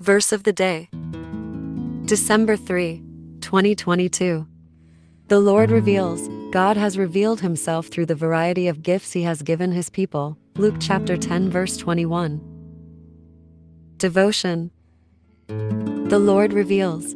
Verse of the day December 3, 2022. The Lord reveals, God has revealed himself through the variety of gifts he has given his people. Luke chapter 10, verse 21. Devotion The Lord reveals.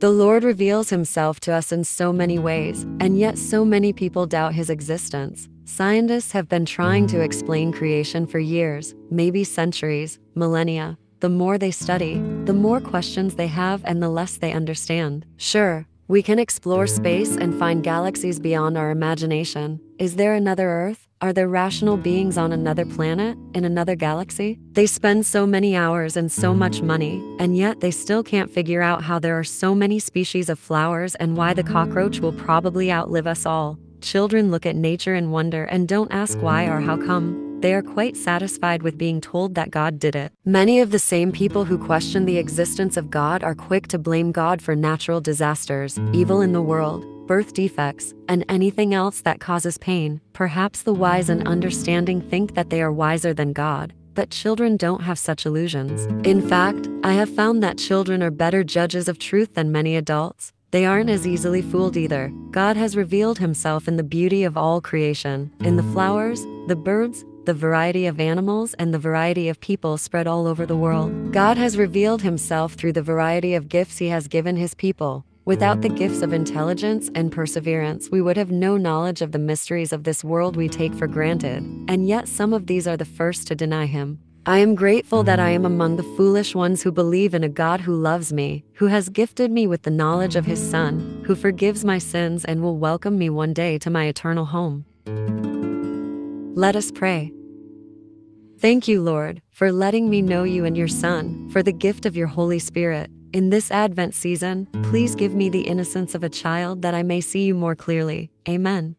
The Lord reveals himself to us in so many ways, and yet so many people doubt his existence. Scientists have been trying to explain creation for years, maybe centuries, millennia. The more they study, the more questions they have and the less they understand. Sure, we can explore space and find galaxies beyond our imagination. Is there another Earth? Are there rational beings on another planet, in another galaxy? They spend so many hours and so much money, and yet they still can't figure out how there are so many species of flowers and why the cockroach will probably outlive us all. Children look at nature in wonder and don't ask why or how come. They are quite satisfied with being told that God did it. Many of the same people who question the existence of God are quick to blame God for natural disasters, evil in the world, birth defects, and anything else that causes pain. Perhaps the wise and understanding think that they are wiser than God, but children don't have such illusions. In fact, I have found that children are better judges of truth than many adults. They aren't as easily fooled either. God has revealed himself in the beauty of all creation, in the flowers, the birds, the variety of animals and the variety of people spread all over the world. God has revealed himself through the variety of gifts he has given his people. Without the gifts of intelligence and perseverance, we would have no knowledge of the mysteries of this world we take for granted, and yet some of these are the first to deny him. I am grateful that I am among the foolish ones who believe in a God who loves me, who has gifted me with the knowledge of his Son, who forgives my sins and will welcome me one day to my eternal home. Let us pray. Thank you, Lord, for letting me know you and your Son, for the gift of your Holy Spirit. In this Advent season, please give me the innocence of a child that I may see you more clearly. Amen.